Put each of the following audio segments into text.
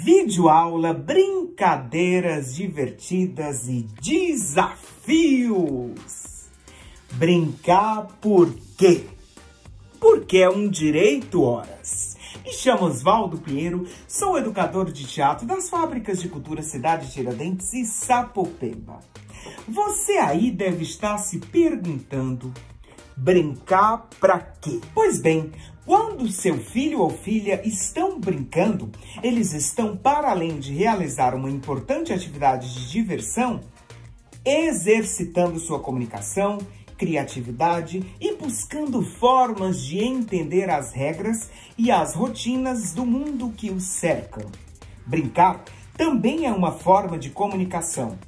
Vídeo aula, brincadeiras divertidas e desafios. Brincar por quê? Porque é um direito, horas. Me chamo Oswaldo Pinheiro, sou educador de teatro das fábricas de cultura Cidade Tiradentes e Sapopemba. Você aí deve estar se perguntando, brincar pra quê? Pois bem, quando seu filho ou filha estão brincando, eles estão, para além de realizar uma importante atividade de diversão, exercitando sua comunicação, criatividade e buscando formas de entender as regras e as rotinas do mundo que os cercam. Brincar também é uma forma de comunicação.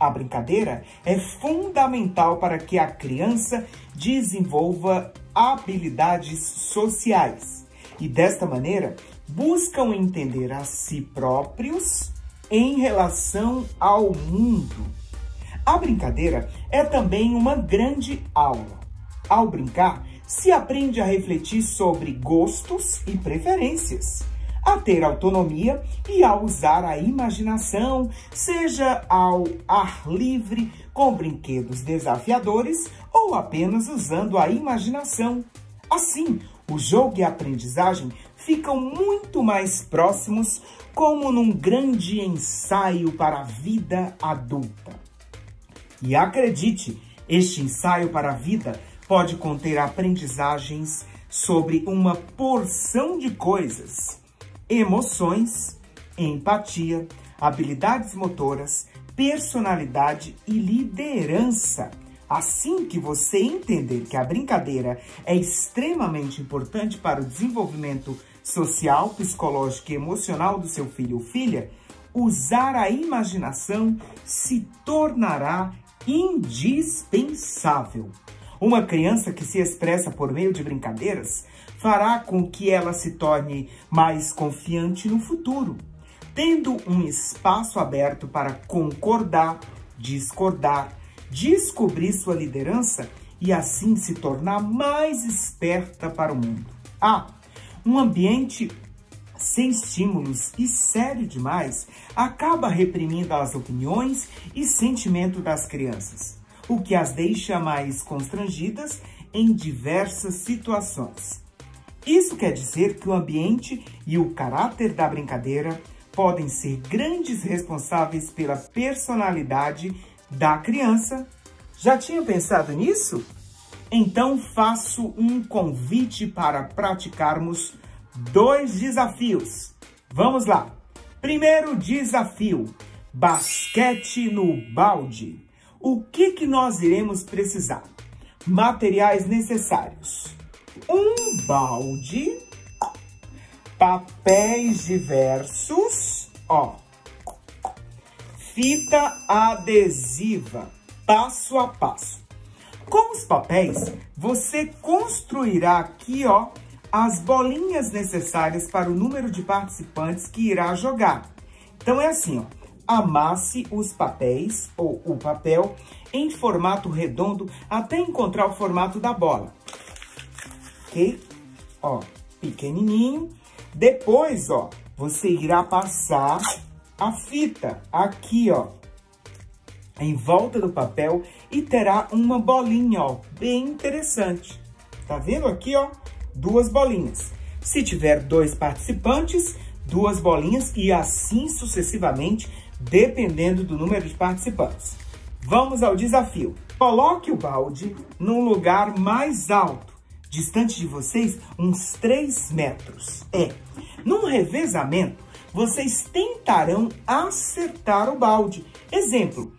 A brincadeira é fundamental para que a criança desenvolva habilidades sociais e, desta maneira, buscam entender a si próprios em relação ao mundo. A brincadeira é também uma grande aula. Ao brincar, se aprende a refletir sobre gostos e preferências, a ter autonomia e a usar a imaginação, seja ao ar livre, com brinquedos desafiadores ou apenas usando a imaginação. Assim, o jogo e a aprendizagem ficam muito mais próximos, como num grande ensaio para a vida adulta. E acredite, este ensaio para a vida pode conter aprendizagens sobre uma porção de coisas: emoções, empatia, habilidades motoras, personalidade e liderança. Assim que você entender que a brincadeira é extremamente importante para o desenvolvimento social, psicológico e emocional do seu filho ou filha, usar a imaginação se tornará indispensável. Uma criança que se expressa por meio de brincadeiras fará com que ela se torne mais confiante no futuro, tendo um espaço aberto para concordar, discordar, descobrir sua liderança e assim se tornar mais esperta para o mundo. Ah, um ambiente sem estímulos e sério demais acaba reprimindo as opiniões e sentimento das crianças, o que as deixa mais constrangidas em diversas situações. Isso quer dizer que o ambiente e o caráter da brincadeira podem ser grandes responsáveis pela personalidade da criança. Já tinha pensado nisso? Então faço um convite para praticarmos dois desafios. Vamos lá! Primeiro desafio: basquete no balde. O que, que nós iremos precisar? Materiais necessários: um balde, papéis diversos, ó, fita adesiva, passo a passo. Com os papéis, você construirá aqui, ó, as bolinhas necessárias para o número de participantes que irá jogar. Então é assim, ó, amasse os papéis ou o papel em formato redondo até encontrar o formato da bola. Ok? Ó, pequenininho. Depois, ó, você irá passar a fita aqui, ó, em volta do papel e terá uma bolinha, ó, bem interessante. Tá vendo aqui, ó? duas bolinhas. Se tiver dois participantes, duas bolinhas e assim sucessivamente, dependendo do número de participantes. Vamos ao desafio. Coloque o balde num lugar mais alto, distante de vocês uns 3 metros. É, num revezamento, vocês tentarão acertar o balde. Exemplo,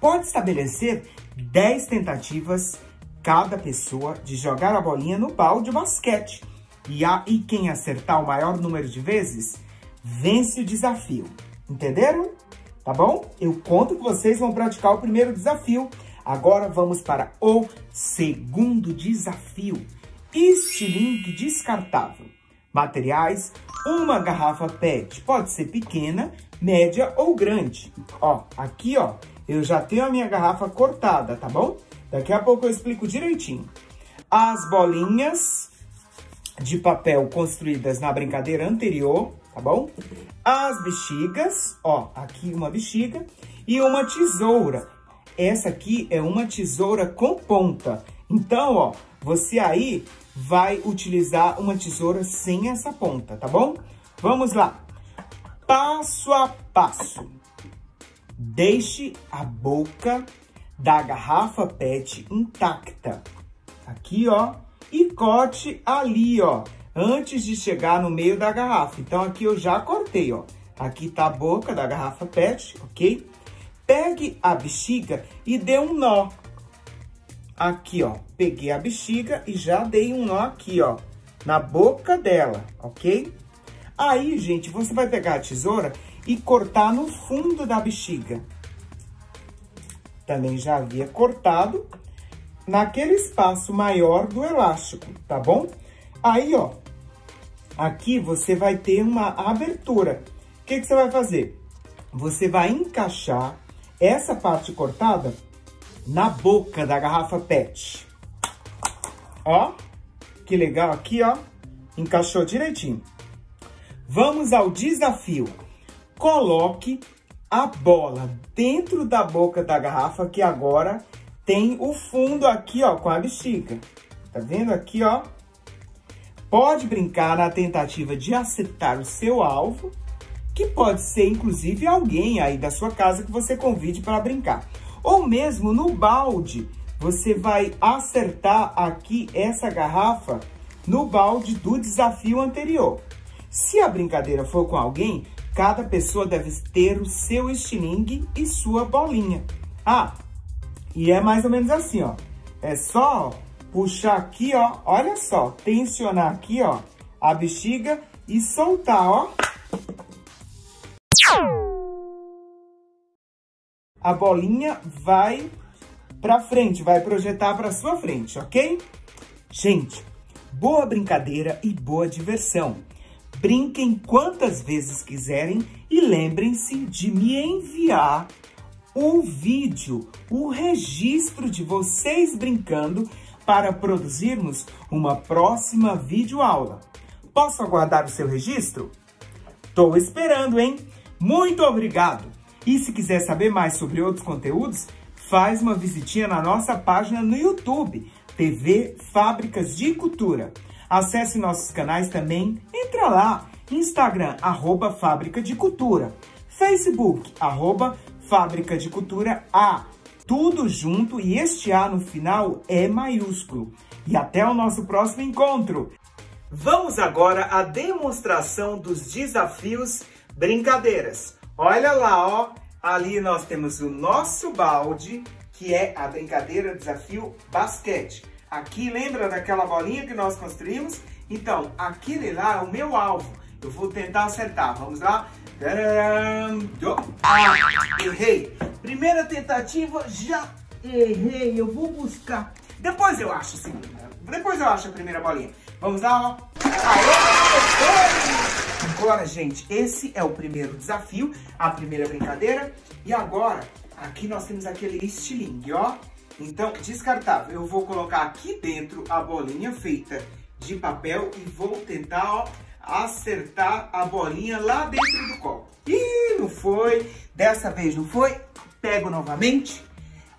pode estabelecer 10 tentativas cada pessoa de jogar a bolinha no balde de basquete. E, a, e quem acertar o maior número de vezes, vence o desafio. Entenderam? Tá bom? Eu conto que vocês vão praticar o primeiro desafio. Agora vamos para o segundo desafio. Estilingue descartável. Materiais, uma garrafa PET. Pode ser pequena, média ou grande. Ó, aqui ó, eu já tenho a minha garrafa cortada, tá bom? Daqui a pouco eu explico direitinho. As bolinhas de papel construídas na brincadeira anterior, tá bom? As bexigas, ó, aqui uma bexiga e uma tesoura. Essa aqui é uma tesoura com ponta. Então, ó, você aí vai utilizar uma tesoura sem essa ponta, tá bom? Vamos lá. Passo a passo. Deixe a boca da garrafa PET intacta. Aqui, ó. E corte ali, ó. Antes de chegar no meio da garrafa. Então, aqui eu já cortei, ó. Aqui tá a boca da garrafa PET, ok? Pegue a bexiga e dê um nó. Aqui, ó. Peguei a bexiga e já dei um nó aqui, ó. Na boca dela, ok? Aí, gente, você vai pegar a tesoura e cortar no fundo da bexiga. Também já havia cortado naquele espaço maior do elástico, tá bom? Aí, ó, aqui você vai ter uma abertura. O que, que você vai fazer? Você vai encaixar essa parte cortada na boca da garrafa PET. Ó, que legal aqui, ó. Encaixou direitinho. Vamos ao desafio. Coloque a bola dentro da boca da garrafa, que agora tem o fundo aqui, ó, com a bexiga. Tá vendo aqui, ó? Pode brincar na tentativa de acertar o seu alvo, que pode ser, inclusive, alguém aí da sua casa que você convide para brincar. Ou mesmo no balde, você vai acertar aqui essa garrafa no balde do desafio anterior. Se a brincadeira for com alguém, cada pessoa deve ter o seu estilingue e sua bolinha. Ah, e é mais ou menos assim, ó. É só puxar aqui, ó. Olha só, tensionar aqui, ó, a bexiga e soltar, ó. A bolinha vai pra frente, vai projetar pra sua frente, ok? Gente, boa brincadeira e boa diversão. Brinquem quantas vezes quiserem e lembrem-se de me enviar o vídeo, o registro de vocês brincando para produzirmos uma próxima videoaula. Posso aguardar o seu registro? Estou esperando, hein? Muito obrigado! E se quiser saber mais sobre outros conteúdos, faz uma visitinha na nossa página no YouTube, TV Fábricas de Cultura. Acesse nossos canais também, entra lá, Instagram, arroba Fábrica de Cultura, Facebook, arroba Fábrica de Cultura A, tudo junto e este A no final é maiúsculo. E até o nosso próximo encontro! Vamos agora à demonstração dos desafios brincadeiras. Olha lá, ó, ali nós temos o nosso balde, que é a brincadeira desafio basquete. Aqui, lembra daquela bolinha que nós construímos? Então, aquele lá é o meu alvo. Eu vou tentar acertar. Vamos lá? Ah, errei. Primeira tentativa, já errei. Eu vou buscar. Depois eu acho a segunda. Depois eu acho a primeira bolinha. Vamos lá, ó. Aê, Agora, gente, esse é o primeiro desafio, a primeira brincadeira. E agora, aqui nós temos aquele estilingue, ó. Então, descartável. Eu vou colocar aqui dentro a bolinha feita de papel e vou tentar, ó, acertar a bolinha lá dentro do copo. Ih, não foi. Dessa vez não foi. Pego novamente.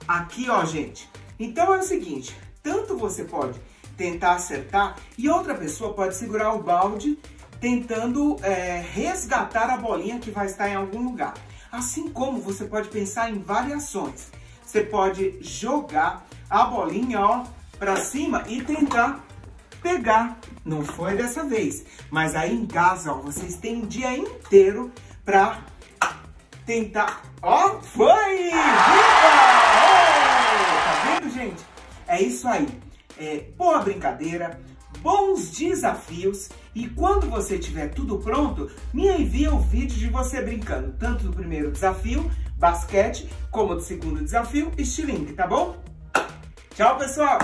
Aqui, ó, gente. Então é o seguinte, tanto você pode tentar acertar e outra pessoa pode segurar o balde tentando é, resgatar a bolinha que vai estar em algum lugar. Assim como você pode pensar em variações. Você pode jogar a bolinha, ó, pra cima e tentar pegar. Não foi dessa vez, mas aí em casa, ó, vocês têm um dia inteiro pra tentar... Ó, foi! Viva! Tá vendo, gente? É isso aí. É, boa brincadeira, bons desafios e quando você tiver tudo pronto, me envia o vídeo de você brincando, tanto do primeiro desafio basquete, como do segundo desafio, estilingue, tá bom? Tchau, pessoal!